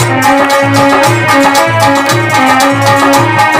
Thank you.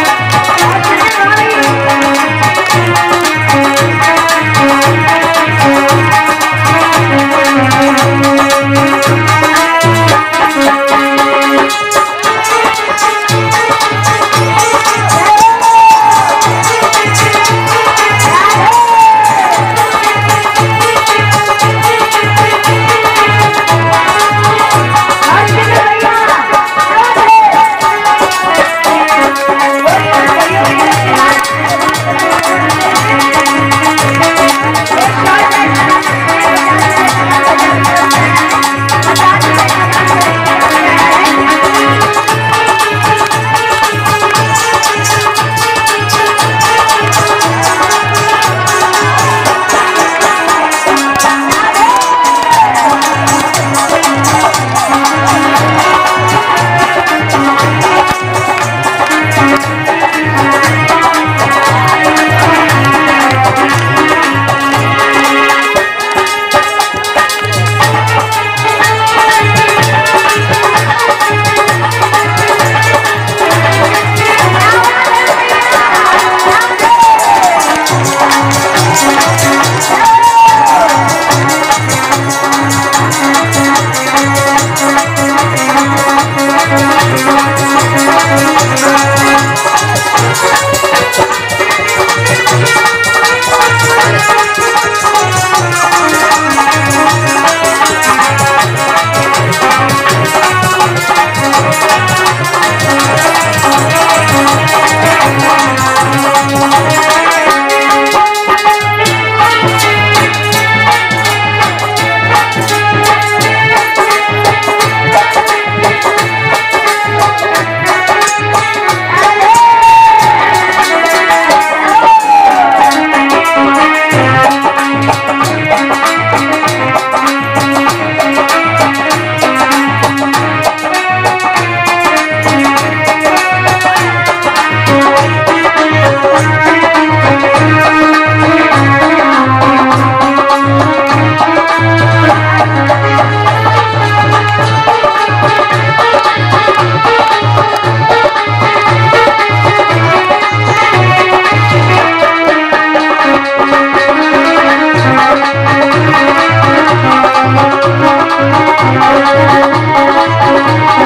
लड़ी गई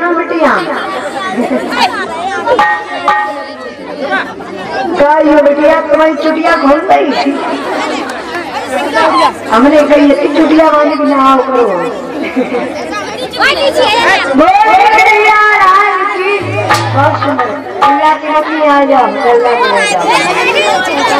बिटिया ये तुम्हारी चुटिया खोल गई हमने कही कि चुटिया वाली भी ना करो। बहुत सुंदर। अल्लाह आ जाओ अल्लाह आ जाओ।